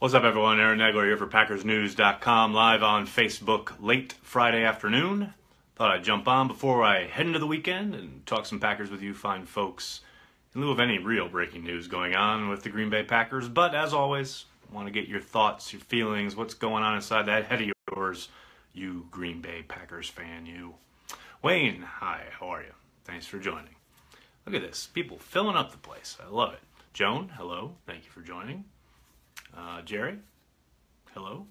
What's up, everyone? Aaron Nagler here for PackersNews.com, live on Facebook late Friday afternoon. Thought I'd jump on before I head into the weekend and talk some Packers with you fine folks in lieu of any real breaking news going on with the Green Bay Packers. But as always, want to get your thoughts, your feelings, what's going on inside that head of yours, you Green Bay Packers fan, you. Wayne, hi, how are you? Thanks for joining. Look at this, people filling up the place. I love it. Joan, hello, thank you for joining. Uh, Jerry, hello.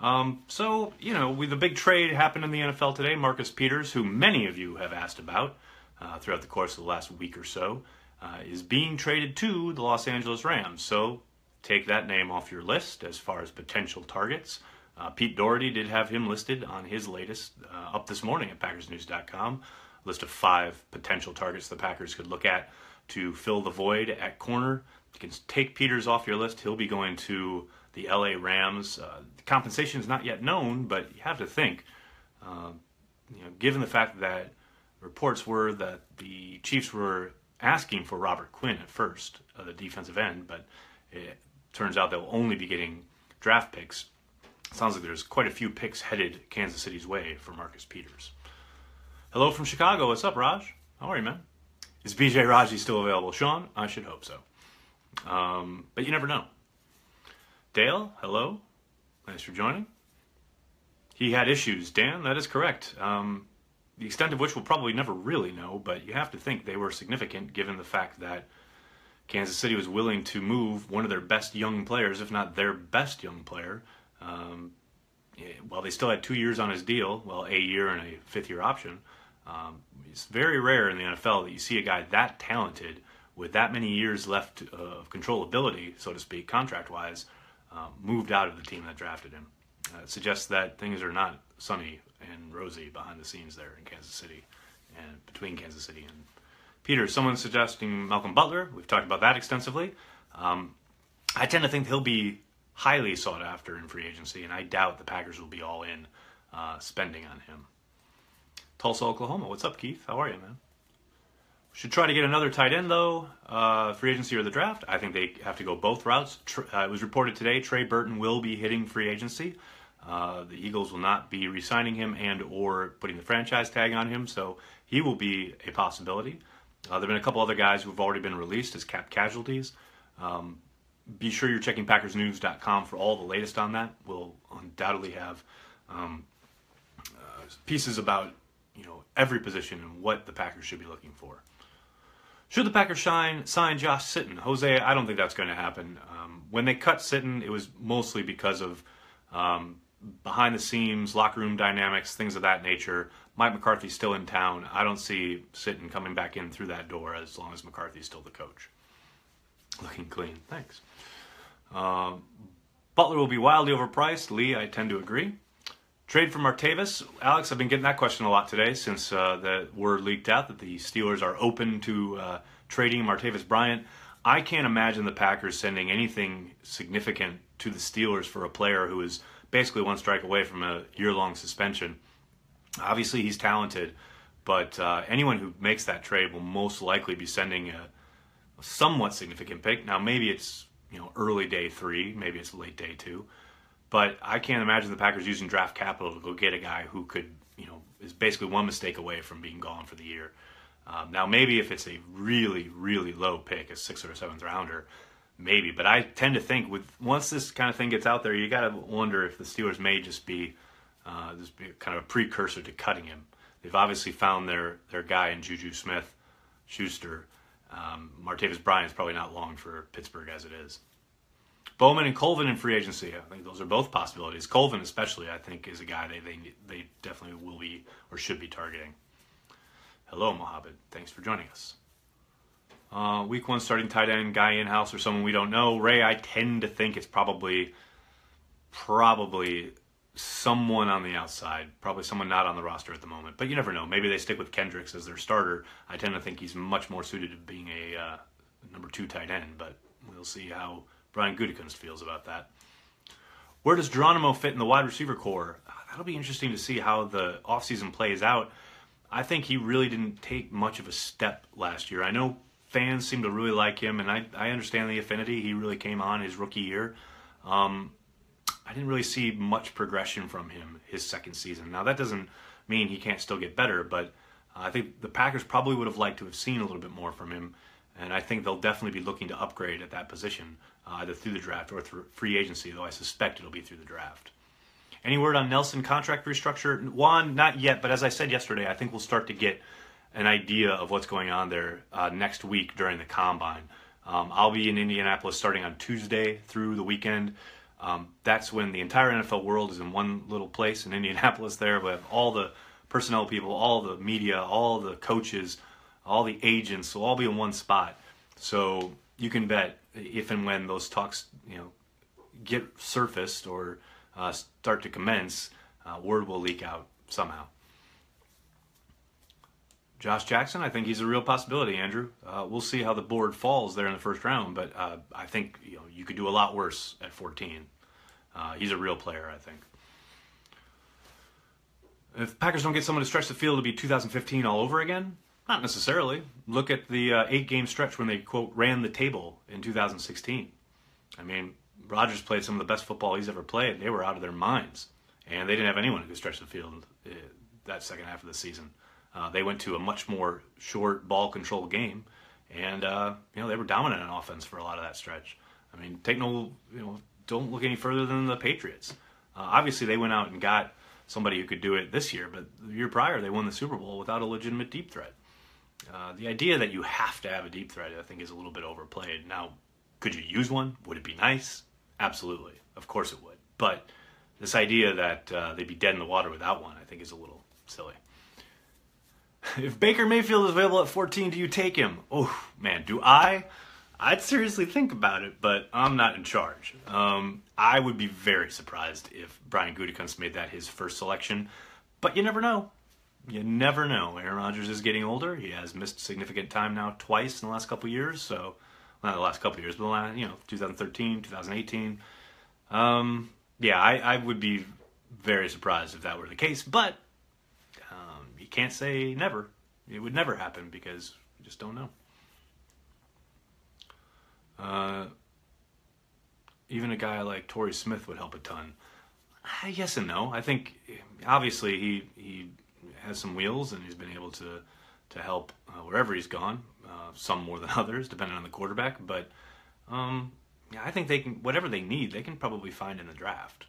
Um, so, you know, with the big trade happened in the NFL today, Marcus Peters, who many of you have asked about uh, throughout the course of the last week or so, uh, is being traded to the Los Angeles Rams. So take that name off your list as far as potential targets. Uh, Pete Dougherty did have him listed on his latest uh, up this morning at PackersNews.com list of five potential targets the Packers could look at to fill the void at corner. You can take Peters off your list. He'll be going to the LA Rams. Uh, the compensation is not yet known, but you have to think, uh, you know, given the fact that reports were that the Chiefs were asking for Robert Quinn at first, uh, the defensive end, but it turns out they'll only be getting draft picks. Sounds like there's quite a few picks headed Kansas City's way for Marcus Peters. Hello from Chicago. What's up, Raj? How are you, man? Is BJ Raji still available? Sean, I should hope so. Um, but you never know. Dale, hello. Thanks for joining. He had issues. Dan, that is correct. Um, the extent of which we'll probably never really know, but you have to think they were significant given the fact that Kansas City was willing to move one of their best young players, if not their best young player. Um, while they still had two years on his deal, well, a year and a fifth year option, um, it's very rare in the NFL that you see a guy that talented with that many years left of controllability, so to speak, contract wise, um, moved out of the team that drafted him. Uh, it suggests that things are not sunny and rosy behind the scenes there in Kansas City and between Kansas City and Peter. Someone's suggesting Malcolm Butler. We've talked about that extensively. Um, I tend to think he'll be highly sought after in free agency, and I doubt the Packers will be all in uh, spending on him. Tulsa, Oklahoma. What's up, Keith? How are you, man? Should try to get another tight end though, uh, free agency or the draft. I think they have to go both routes. Uh, it was reported today Trey Burton will be hitting free agency. Uh, the Eagles will not be re-signing him and or putting the franchise tag on him, so he will be a possibility. Uh, there have been a couple other guys who have already been released as cap casualties. Um, be sure you're checking PackersNews.com for all the latest on that. We'll undoubtedly have um, uh, pieces about you know every position and what the Packers should be looking for. Should the Packers shine, sign Josh Sitton? Jose, I don't think that's going to happen. Um, when they cut Sitton, it was mostly because of um, behind the scenes, locker room dynamics, things of that nature. Mike McCarthy's still in town. I don't see Sitton coming back in through that door as long as McCarthy's still the coach. Looking clean. Thanks. Uh, Butler will be wildly overpriced. Lee, I tend to agree. Trade for Martavis. Alex, I've been getting that question a lot today since uh, the word leaked out that the Steelers are open to uh, trading Martavis Bryant. I can't imagine the Packers sending anything significant to the Steelers for a player who is basically one strike away from a year long suspension. Obviously, he's talented, but uh, anyone who makes that trade will most likely be sending a, a somewhat significant pick. Now, maybe it's you know early day three, maybe it's late day two. But I can't imagine the Packers using draft capital to go get a guy who could, you know, is basically one mistake away from being gone for the year. Um, now, maybe if it's a really, really low pick, a sixth or seventh rounder, maybe. But I tend to think with once this kind of thing gets out there, you got to wonder if the Steelers may just be uh, be kind of a precursor to cutting him. They've obviously found their their guy in Juju Smith Schuster. Um, Martavis Bryant is probably not long for Pittsburgh as it is. Bowman and Colvin in free agency. I think those are both possibilities. Colvin, especially, I think, is a guy they they, they definitely will be or should be targeting. Hello, Mohammed. Thanks for joining us. Uh, week one starting tight end guy in house or someone we don't know. Ray, I tend to think it's probably probably someone on the outside, probably someone not on the roster at the moment. But you never know. Maybe they stick with Kendricks as their starter. I tend to think he's much more suited to being a uh, number two tight end, but we'll see how Brian Gutekunst feels about that. Where does Geronimo fit in the wide receiver corps? That'll be interesting to see how the offseason plays out. I think he really didn't take much of a step last year. I know fans seem to really like him, and I, I understand the affinity. He really came on his rookie year. Um, I didn't really see much progression from him his second season. Now that doesn't mean he can't still get better, but I think the Packers probably would have liked to have seen a little bit more from him, and I think they'll definitely be looking to upgrade at that position, uh, either through the draft or through free agency. Though I suspect it'll be through the draft. Any word on Nelson contract restructure? Juan, not yet, but as I said yesterday, I think we'll start to get an idea of what's going on there uh, next week during the combine. Um, I'll be in Indianapolis starting on Tuesday through the weekend. Um, that's when the entire NFL world is in one little place in Indianapolis. There, we have all the personnel people, all the media, all the coaches, all the agents will all be in one spot. So you can bet if and when those talks, you know, get surfaced or uh, start to commence, uh, word will leak out somehow. Josh Jackson, I think he's a real possibility, Andrew. Uh, we'll see how the board falls there in the first round, but uh, I think you know you could do a lot worse at 14. Uh, he's a real player, I think. If Packers don't get someone to stretch the field, it'll be 2015 all over again. Not necessarily. Look at the uh, eight-game stretch when they quote ran the table in 2016. I mean, Rodgers played some of the best football he's ever played. They were out of their minds, and they didn't have anyone who could stretch the field uh, that second half of the season. Uh, they went to a much more short ball control game, and uh, you know they were dominant on offense for a lot of that stretch. I mean, take no, you know, don't look any further than the Patriots. Uh, obviously, they went out and got somebody who could do it this year, but the year prior they won the Super Bowl without a legitimate deep threat. Uh, the idea that you have to have a deep threat, I think, is a little bit overplayed. Now, could you use one? Would it be nice? Absolutely, of course it would. But this idea that uh, they'd be dead in the water without one, I think, is a little silly. If Baker Mayfield is available at 14, do you take him? Oh, man, do I? I'd seriously think about it, but I'm not in charge. Um, I would be very surprised if Brian Gutekunst made that his first selection, but you never know. You never know. Aaron Rodgers is getting older. He has missed significant time now twice in the last couple years. So, not the last couple years, but the last, you know, 2013, 2018. Um, yeah, I, I would be very surprised if that were the case, but you can't say never. It would never happen because we just don't know. Uh, even a guy like Torrey Smith would help a ton. Yes and no. I think obviously he he has some wheels and he's been able to to help uh, wherever he's gone. Uh, some more than others, depending on the quarterback. But um, yeah, I think they can whatever they need, they can probably find in the draft.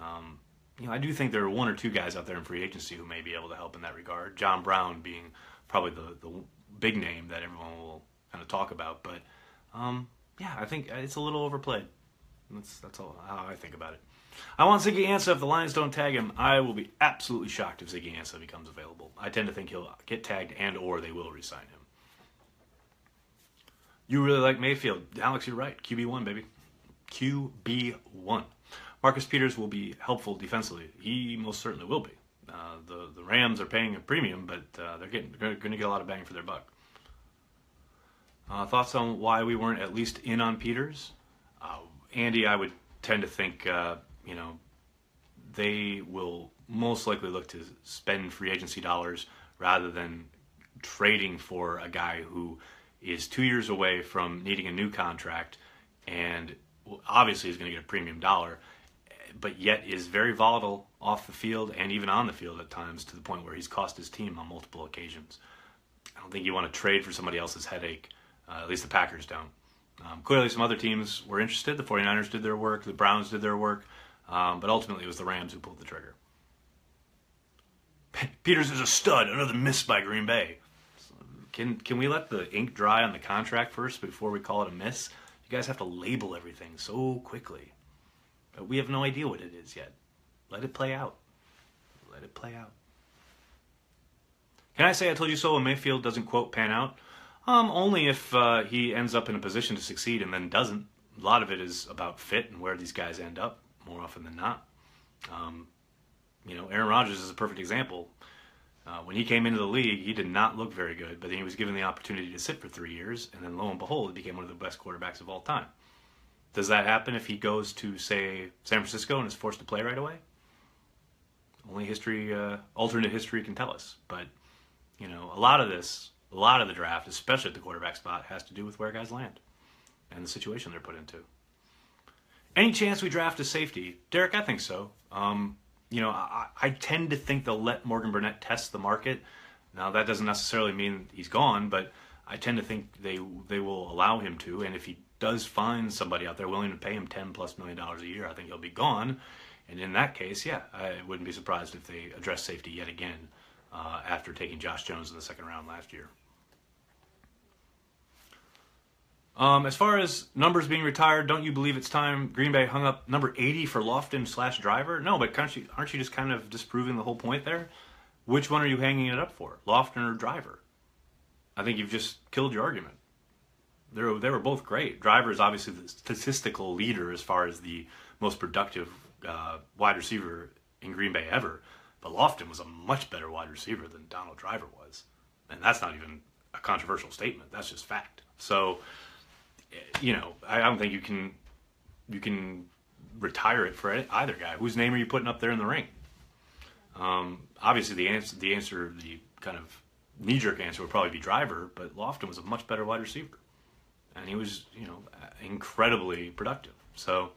Um, you know, I do think there are one or two guys out there in free agency who may be able to help in that regard. John Brown being probably the the big name that everyone will kind of talk about, but um, yeah, I think it's a little overplayed. That's that's all how I think about it. I want Ziggy Ansah. If the Lions don't tag him, I will be absolutely shocked if Ziggy Ansah becomes available. I tend to think he'll get tagged and or they will resign him. You really like Mayfield, Alex? You're right. QB one, baby. QB one. Marcus Peters will be helpful defensively. He most certainly will be. Uh, the the Rams are paying a premium, but uh, they're getting going to get a lot of bang for their buck. Uh, thoughts on why we weren't at least in on Peters? Uh, Andy, I would tend to think uh, you know they will most likely look to spend free agency dollars rather than trading for a guy who is two years away from needing a new contract and obviously is going to get a premium dollar but yet is very volatile off the field and even on the field at times to the point where he's cost his team on multiple occasions. I don't think you want to trade for somebody else's headache. Uh, at least the Packers don't. Um, clearly, some other teams were interested. The 49ers did their work, the Browns did their work, um, but ultimately it was the Rams who pulled the trigger. Peters is a stud. Another miss by Green Bay. Can can we let the ink dry on the contract first before we call it a miss? You guys have to label everything so quickly. But we have no idea what it is yet. Let it play out. Let it play out. Can I say I told you so when Mayfield doesn't quote pan out? Um, only if uh, he ends up in a position to succeed and then doesn't. A lot of it is about fit and where these guys end up more often than not. Um, you know, Aaron Rodgers is a perfect example. Uh, when he came into the league, he did not look very good, but then he was given the opportunity to sit for three years, and then lo and behold, he became one of the best quarterbacks of all time. Does that happen if he goes to, say, San Francisco and is forced to play right away? Only history, uh, alternate history can tell us. But, you know, a lot of this, a lot of the draft, especially at the quarterback spot, has to do with where guys land and the situation they're put into. Any chance we draft a safety? Derek, I think so. Um, you know, I, I tend to think they'll let Morgan Burnett test the market. Now, that doesn't necessarily mean he's gone, but I tend to think they they will allow him to. And if he does find somebody out there willing to pay him ten plus million dollars a year, I think he'll be gone. And in that case, yeah, I wouldn't be surprised if they address safety yet again uh, after taking Josh Jones in the second round last year. Um, as far as numbers being retired, don't you believe it's time Green Bay hung up number 80 for Lofton slash Driver? No, but aren't you, aren't you just kind of disproving the whole point there? Which one are you hanging it up for, Lofton or Driver? I think you've just killed your argument. They were, they were both great. Driver is obviously the statistical leader as far as the most productive uh, wide receiver in Green Bay ever. But Lofton was a much better wide receiver than Donald Driver was. And that's not even a controversial statement. That's just fact. So, you know, I don't think you can you can retire it for either guy. Whose name are you putting up there in the ring? Um, obviously, the answer, the answer, the kind of knee jerk answer would probably be Driver, but Lofton was a much better wide receiver, and he was, you know, incredibly productive. So,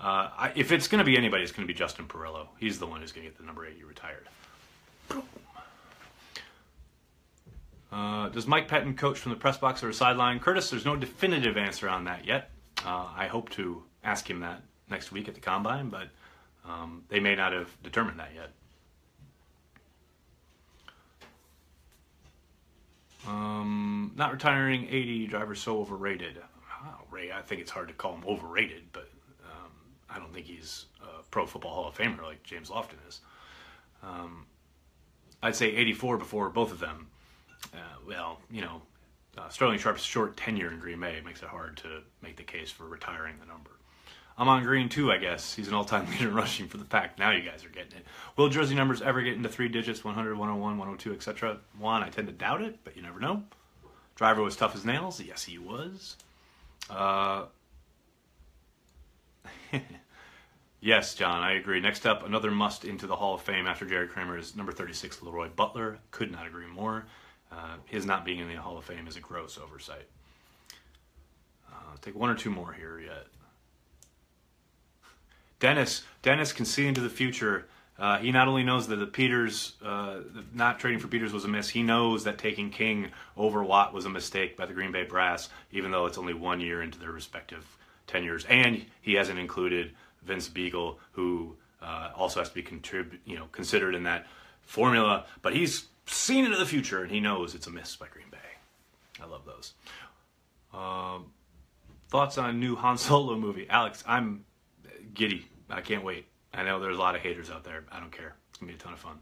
uh, I, if it's going to be anybody, it's going to be Justin Perillo. He's the one who's going to get the number eight. You retired. Uh, does Mike Pettine coach from the press box or sideline? Curtis, there's no definitive answer on that yet. Uh, I hope to ask him that next week at the combine, but um, they may not have determined that yet. Um, not retiring 80 drivers so overrated. Oh, Ray, I think it's hard to call him overrated, but um, I don't think he's a Pro Football Hall of Famer like James Lofton is. Um, I'd say 84 before both of them. Uh, well, you know, uh, Sterling Sharpe's short tenure in Green Bay makes it hard to make the case for retiring the number. Ahman Green too, I guess. He's an all-time leader in rushing for the pack. Now you guys are getting it. Will jersey numbers ever get into three digits, 100, 101, 102, etc.? One, I tend to doubt it, but you never know. Driver was tough as nails. Yes, he was. Uh, yes, John, I agree. Next up, another must into the Hall of Fame after Jerry Kramer is number 36, Leroy Butler. Could not agree more. Uh, his not being in the Hall of Fame is a gross oversight. Uh, take one or two more here yet. Dennis, Dennis can see into the future. Uh, he not only knows that the Peters, uh, not trading for Peters was a miss. He knows that taking King over Watt was a mistake by the Green Bay Brass, even though it's only one year into their respective tenures. And he hasn't included Vince Biegel, who uh, also has to be contrib- you know, considered in that formula. But he's seen into the future, and he knows it's a miss by Green Bay. I love those. Um, thoughts on new Han Solo movie, Alex? I'm giddy. I can't wait. I know there's a lot of haters out there. I don't care. It's gonna be a ton of fun.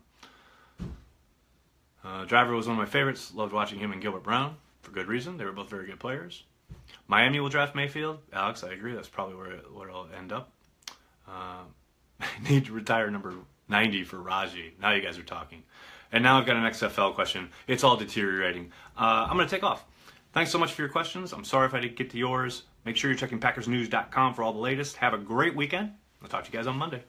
Uh, Driver was one of my favorites. Loved watching him and Gilbert Brown for good reason. They were both very good players. Miami will draft Mayfield. Alex, I agree. That's probably where it, where it'll end up. Uh, need to retire number 90 for Raji. Now you guys are talking. And now I've got an XFL question. It's all deteriorating. Uh, I'm going to take off. Thanks so much for your questions. I'm sorry if I didn't get to yours. Make sure you're checking PackersNews.com for all the latest. Have a great weekend. I'll talk to you guys on Monday.